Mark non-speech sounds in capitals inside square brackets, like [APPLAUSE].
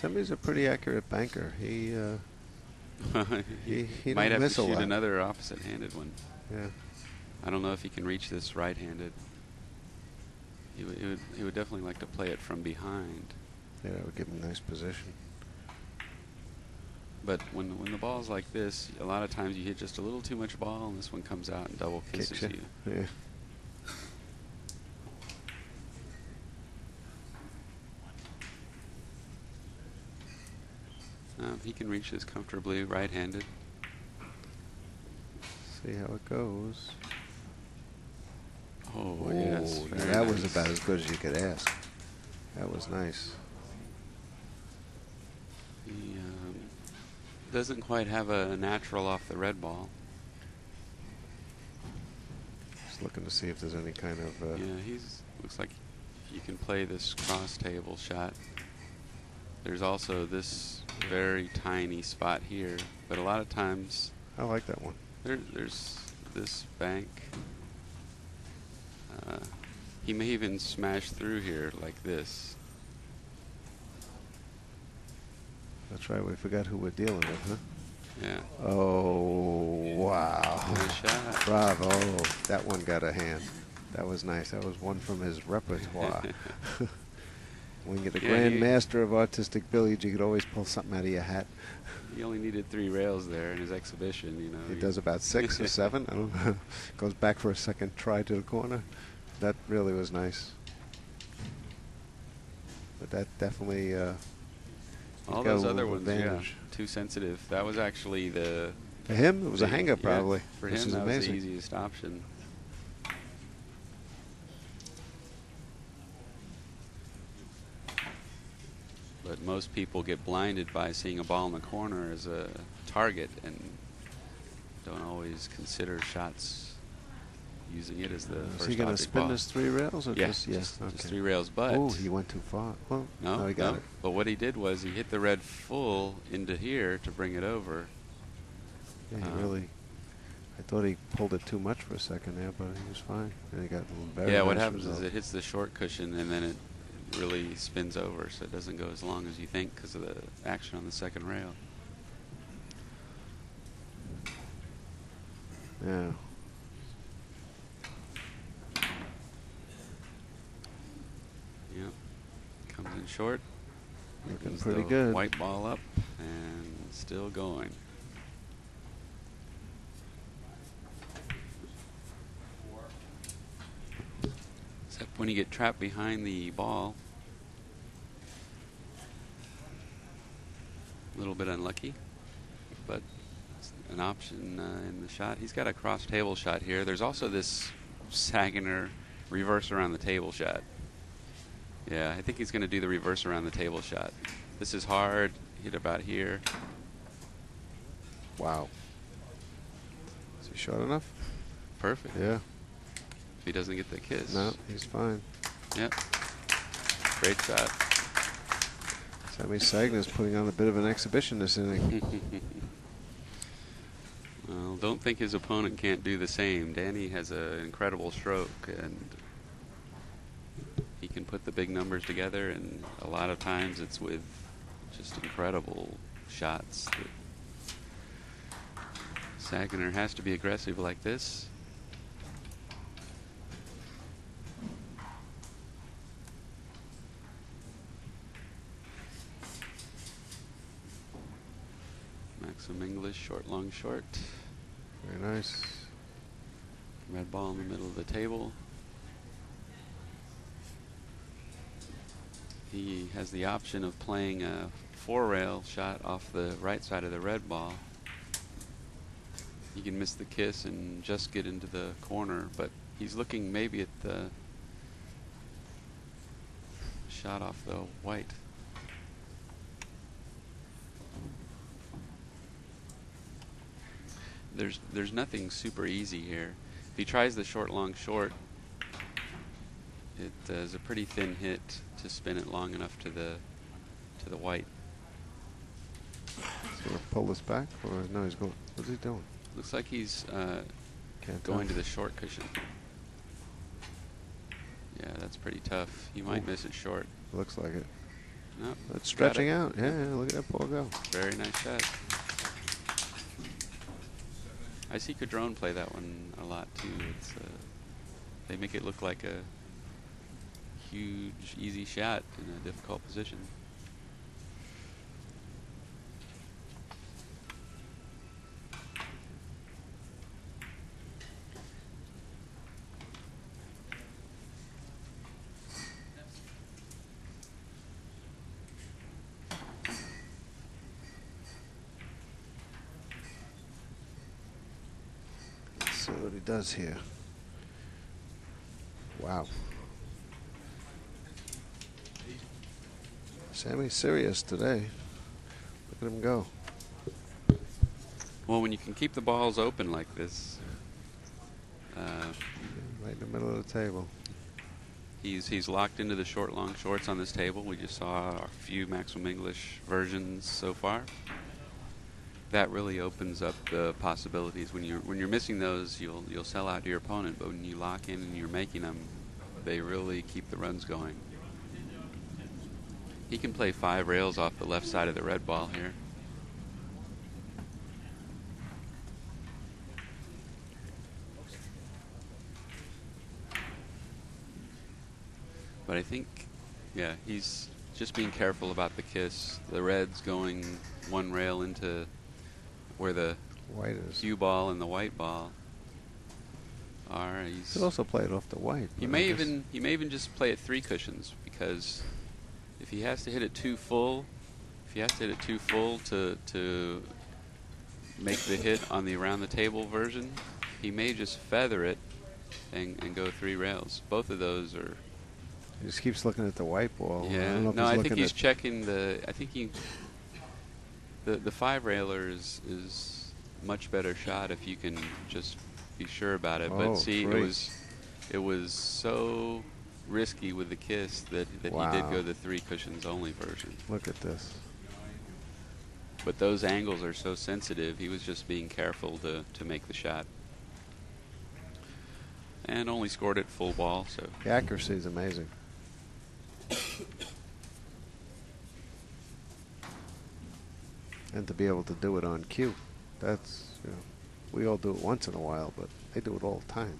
Semih's a pretty accurate banker. He uh, [LAUGHS] he, he might have to shoot lot. another opposite-handed one. Yeah. I don't know if he can reach this right-handed. He, would- he would he would definitely like to play it from behind. Yeah, that would give him a nice position. But when when the ball's like this, a lot of times you hit just a little too much ball, and this one comes out and double Kicks kisses you. you. Yeah. Um, he can reach this comfortably right-handed. See how it goes. Oh, yes, Ooh, very that was about as good as you could ask. That was nice. He um, doesn't quite have a natural off the red ball. Just looking to see if there's any kind of. Uh, Yeah, he's looks like you can play this cross table shot. There's also this very tiny spot here, but a lot of times I like that one. there, there's this bank. Uh, he may even smash through here like this. That's right. We forgot who we're dealing with, huh? Yeah. Oh wow! Nice shot. [LAUGHS] Bravo! That one got a hand. That was nice. That was one from his repertoire. [LAUGHS] when you're the Yeah, grand master of artistic billiards. you could always pull something out of your hat. [LAUGHS] He only needed three rails there in his exhibition, you know. He does about [LAUGHS] six or seven. I don't know. [LAUGHS] Goes back for a second try to the corner. That really was nice. But that definitely. Uh, All those other ones, advantage. yeah, too sensitive. That was actually the. For him, it was a hang-up yeah, probably. For This him, that amazing. was the easiest option. But most people get blinded by seeing a ball in the corner as a target and don't always consider shots using it as the Uh, first is he going to spin ball. his three rails or yeah, just yeah? just, okay. just three rails. But oh, he went too far. Well, no, he got no. it. But what he did was he hit the red full into here to bring it over. Yeah, he Uh, really. I thought he pulled it too much for a second there, but he was fine. And he got a very yeah, what happens result. is it hits the short cushion and then it really spins over, so it doesn't go as long as you think because of the action on the second rail. Yeah. Yep. Comes in short. Looking pretty the good. White ball up and still going. When you get trapped behind the ball. A little bit unlucky, but it's an option uh, in the shot. He's got a cross table shot here. There's also this Saygıner reverse around the table shot. Yeah, I think he's going to do the reverse around the table shot. This is hard. Hit about here. Wow. Is he short enough? Perfect. Yeah. If he doesn't get the kiss. No, he's fine. Yep. Great shot. Sammy Saygıner's putting on a bit of an exhibition this inning. [LAUGHS] well, don't think his opponent can't do the same. Danny has an incredible stroke, and he can put the big numbers together. And a lot of times, it's with just incredible shots. that Sagner has to be aggressive like this. Maximum English, short, long, short. Very nice. Red ball in the middle of the table. He has the option of playing a four rail shot off the right side of the red ball. He can miss the kiss and just get into the corner, but he's looking maybe at the shot off the white. There's there's nothing super easy here. If he tries the short long short, it uh, is a pretty thin hit to spin it long enough to the to the white. He's going to pull this back, or no? He's going. What's he doing? Looks like he's uh, going to the short cushion. Yeah, that's pretty tough. He might Ooh. miss it short. Looks like it. Nope, That's stretching it. out. Yeah, yeah, look at that poor go. Very nice shot. I see Caudron play that one a lot too. It's uh, they make it look like a huge, easy shot in a difficult position. See what he does here. Wow. Sammy's serious today. Look at him go. Well, when you can keep the balls open like this, uh, Right in the middle of the table. he's he's locked into the short long shorts on this table. We just saw a few Maximum English versions so far. That really opens up the possibilities. When you're when you're missing those, you'll you'll sell out to your opponent. But when you lock in and you're making them, they really keep the runs going. He can play five rails off the left side of the red ball here. But I think, yeah, he's just being careful about the kiss. The red's going one rail into where the White is. cue ball and the white ball are. He He's could also play it off the white. he may even he may even just play it three cushions because if he has to hit it too full, if he has to hit it too full to to make the hit on the around the table version, he may just feather it and, and go three rails. Both of those are He just keeps looking at the white ball. I yeah. don't know if No, I think he's checking the. I think he. The the five railer is is much better shot if you can just be sure about it. Oh, but see, it was it was so risky with the kiss that that he did go the three cushions only version. Look at this. But those angles are so sensitive. He was just being careful to to make the shot. And only scored it full ball, so The accuracy is amazing. And to be able to do it on cue, that's, you know, we all do it once in a while, but they do it all the time.